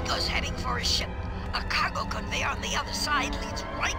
Vigo's heading for his ship. A cargo conveyor on the other side leads right